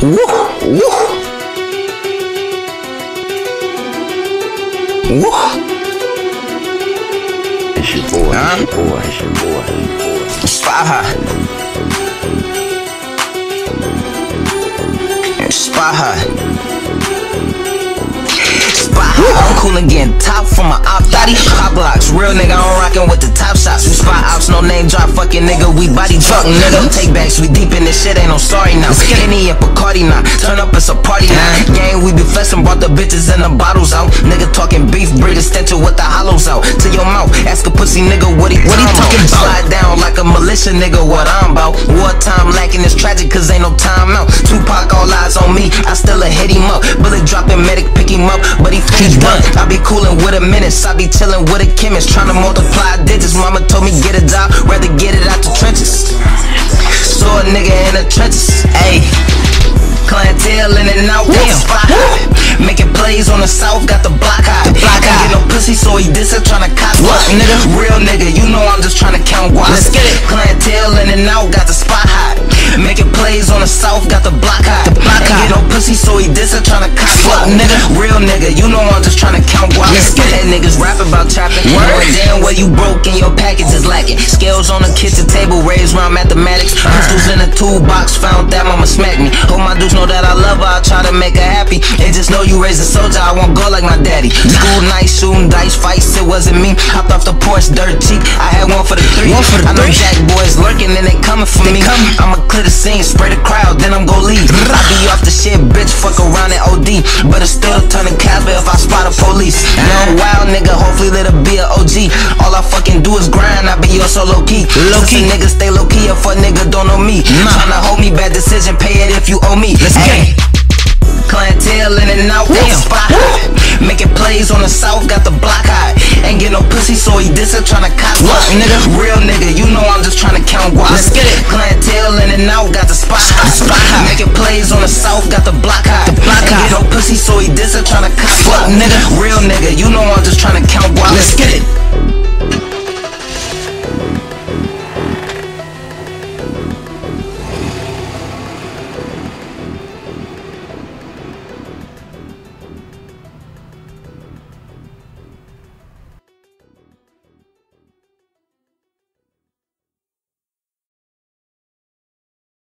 Woo, woo. Woo. It's your boy, Huh? it's your boy, it's your boy. Spy high. Spy high. Spy high. I'm cool and getting top from my op thotty. Pop blocks. Real nigga, I'm rockin' with the top shots. We spy ops, no name drop. Fucking nigga, we body truck, nigga. Mm-hmm. Take backs, we deep in this shit, ain't no sorry now. Henny and Bacardi now. Turn up, it's a party now. Mm-hmm. Gang, we be flexing, brought the bitches and the bottles out. Nigga talking beef, breed a stench with the hollows out. To your mouth, ask a pussy nigga what he, what he talking about. Militia nigga, what I'm about. Wartime lacking is tragic, cause ain't no time out. Tupac, all eyes on me, I still a hit him up. Bullet dropping, medic pick him up, but he finished done. I be coolin' with a menace, I be chillin' with a chemist. to multiply digits, mama told me get a job, rather get it out the trenches. Saw a nigga in the trenches, ayy. Clientele in and out, damn. Spot. Making plays on the south, got the block high. The block high. Get no pussy, so he diss it, tryna cop what, nigga? Real nigga, you know I'm just tryna count guap. Let's get it. In and out, got the spot high. Making plays on the south, got the block hot. The block high. Get no pussy, so he diss it, tryna cop Fuck nigga? Real nigga, you know I'm just tryna count guap. Get it. Niggas rap about trapping. Knowing damn well you broke and your package is lacking. Scales on the kitchen table, raised round mathematics. Pistols in a toolbox, found that mama smack me. Hope my dudes know that I love her, I try raised a soldier, I won't go like my daddy. School night, shooting dice, fights, it wasn't me. Hopped off the porch, dirt cheap. I had one for the three. One for the I know three. Jack boys lurking and they coming for me. I'ma clear the scene, spray the crowd, then I'm gon' leave. I be off the shit, bitch, fuck around and OD. But it's still turning Casper if I spot a police. Young wild nigga, hopefully let it be a OG. All I fucking do is grind, I be also low key. Low key. nigga stay low key, if a nigga don't know me. Nah. Tryna hold me, bad decision, pay it if you owe me. Let's get it and out damn spot hot. Making plays on the south, got the block hot. Ain't get no pussy, so he dissin' tryna cop what, nigga? Real nigga, you know I'm just tryna count guap. Let's get it. Clientele in and out, got the spot hot. Spot hot. Making plays on the south, got the block hot. The block Ain't hot. get no pussy, so he dissin' tryna cop what, nigga? Real nigga, you know I'm just tryna count guap. Let's get it.